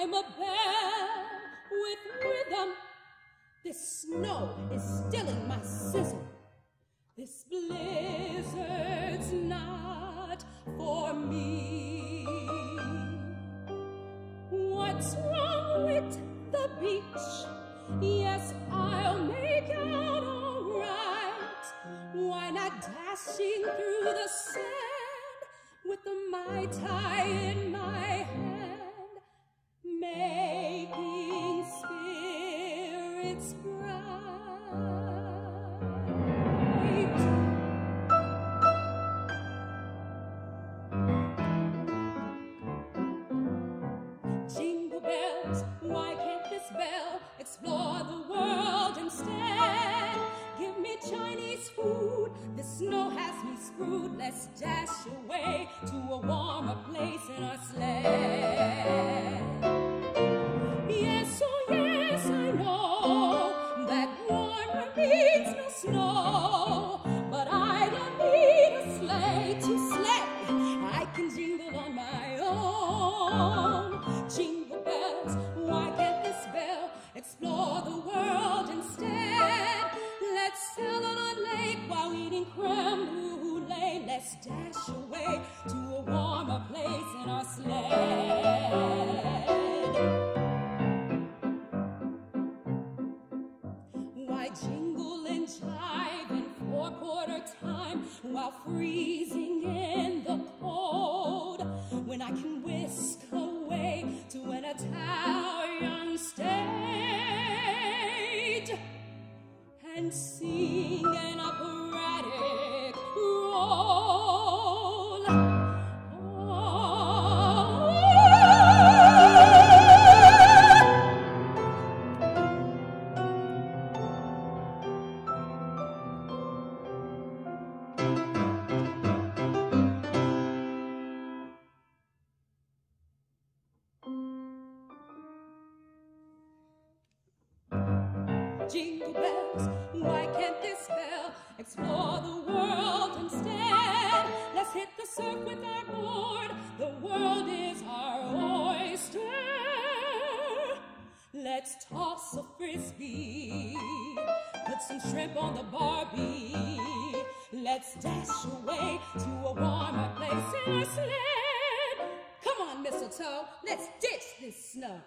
I'm a bear with rhythm. This snow is stilling my sizzle. This blizzard's not for me. What's wrong with the beach? Yes, I'll make out all right. Why not dashing through the sand with the Mai Tai in my hand? Spirits bright. Jingle bells, why can't this bell explore the world instead? Give me Chinese food, the snow has me screwed. Let's dash away to a Let's dash away to a warmer place in our sled. Why jingle and jive in four quarter time while freezing Let's toss a frisbee, put some shrimp on the barbie. Let's dash away to a warmer place in our sled. Come on, mistletoe, let's ditch this snow.